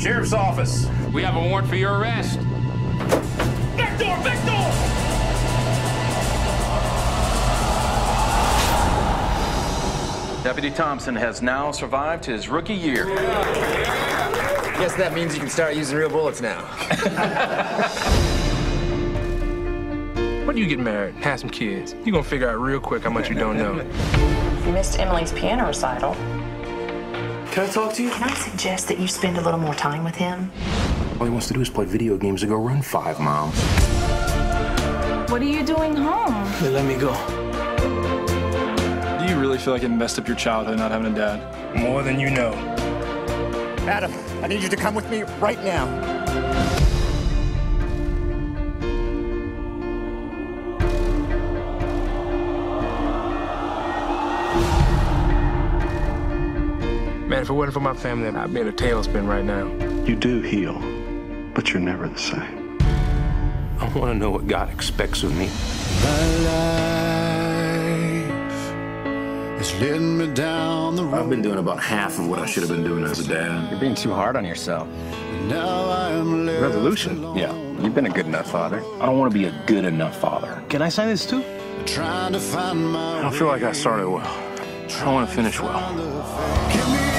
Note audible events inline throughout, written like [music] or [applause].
Sheriff's office. We have a warrant for your arrest. Back door, back door! Deputy Thompson has now survived his rookie year. Guess that means you can start using real bullets now. [laughs] When you get married, have some kids, you're gonna figure out real quick how much you don't know. [laughs] You missed Emily's piano recital. Can I talk to you? Can I suggest that you spend a little more time with him? All he wants to do is play video games and go run five miles. What are you doing home? They let me go. Do you really feel like it messed up your childhood not having a dad? More than you know. Adam, I need you to come with me right now. Man, if it wasn't for my family, I'd be in a tailspin right now. You do heal, but you're never the same. I want to know what God expects of me. My life is letting me down the road. I've been doing about half of what I should have been doing as a dad. You're being too hard on yourself. Now I am Revolution. Yeah, you've been a good enough father. I don't want to be a good enough father. Can I sign this too? I don't feel like I started well. I want to finish well.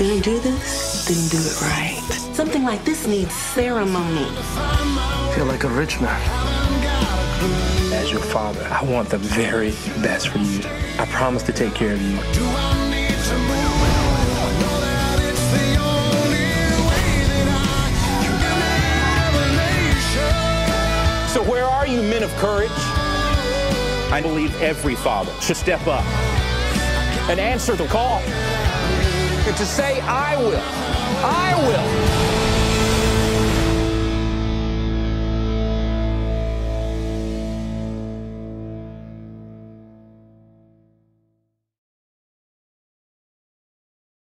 If you're gonna do this, then do it right. Something like this needs ceremony. I feel like a rich man. As your father, I want the very best for you. I promise to take care of you. So, where are you, men of courage? I believe every father should step up and answer the call and to say, I will.